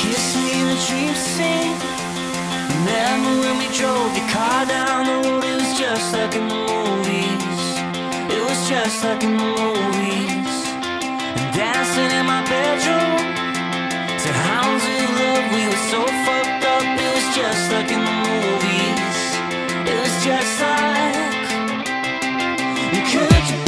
Kiss me, in the dream scene. Remember when we drove your car down? The road It was just like in the movies. It was just like in the movies. And dancing in my bedroom To hounds of love. We were so fucked up It was just like in the movies. It was just like You could